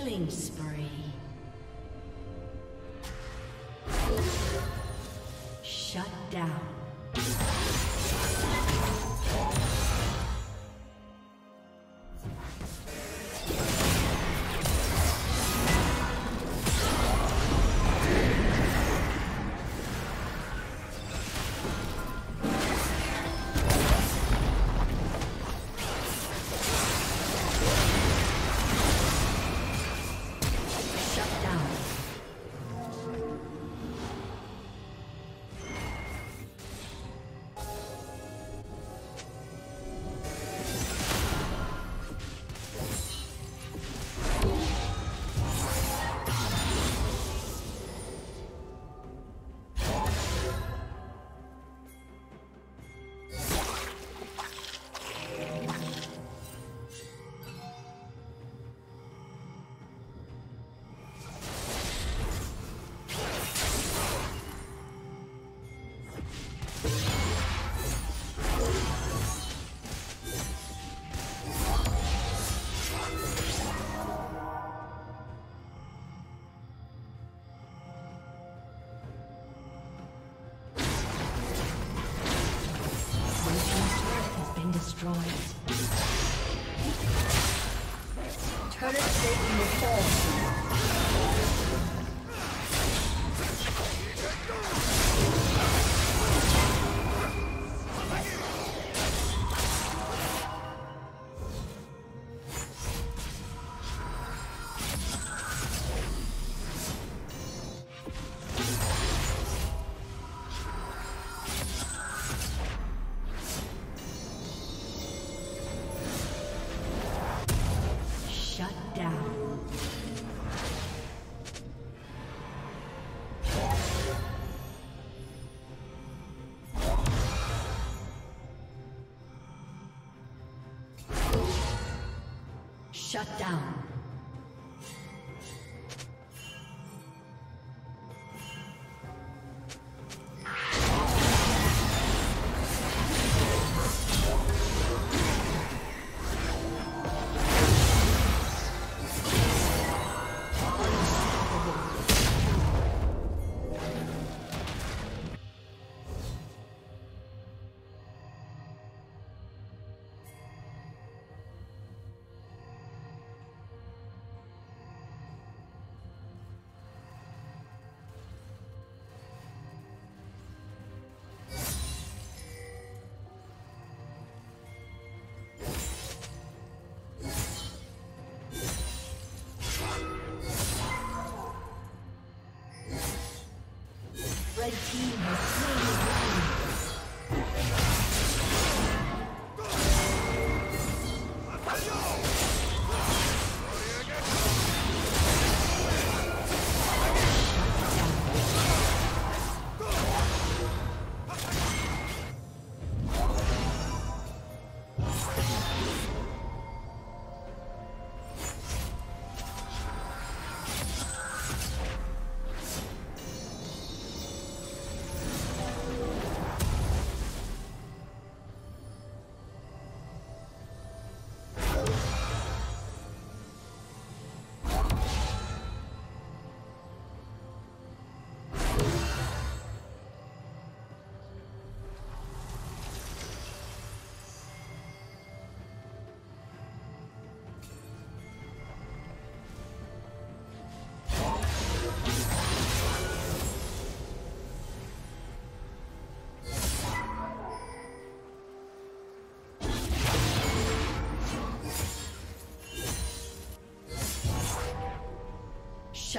Killing destroyed. Turret in will fall Shut down.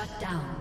Shut down.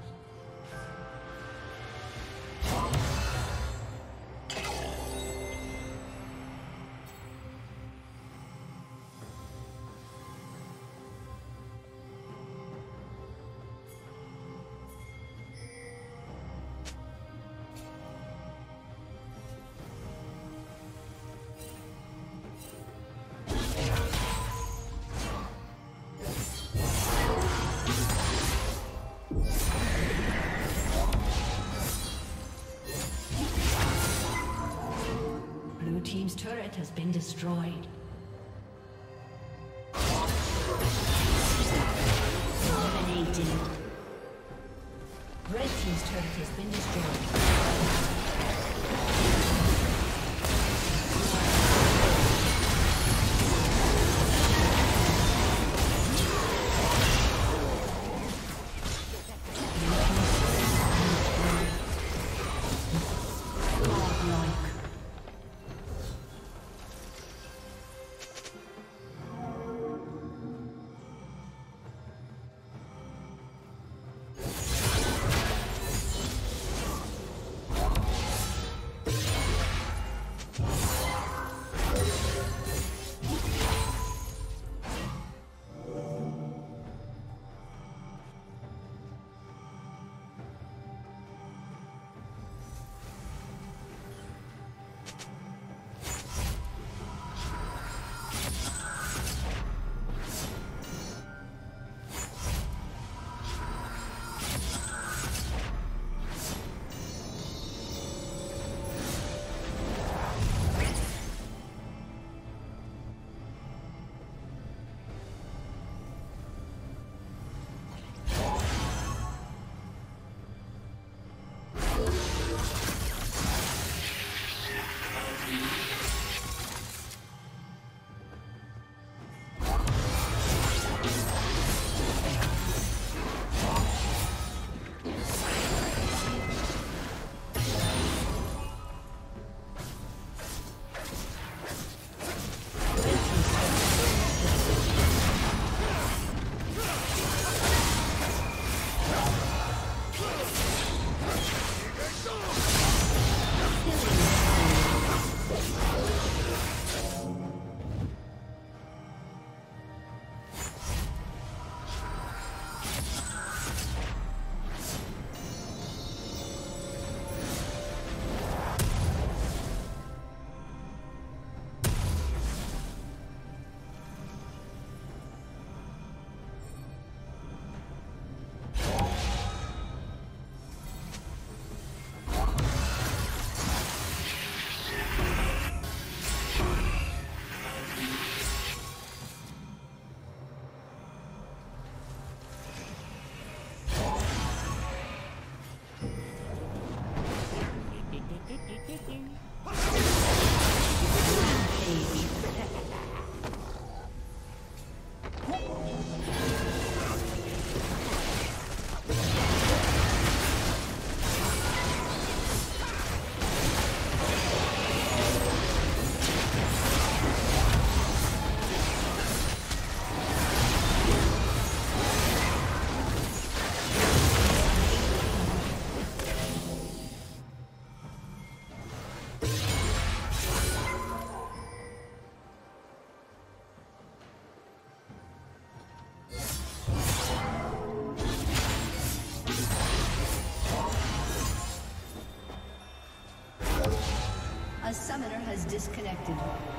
Has been destroyed. Dominating. Red Team's turret has been destroyed. Disconnected.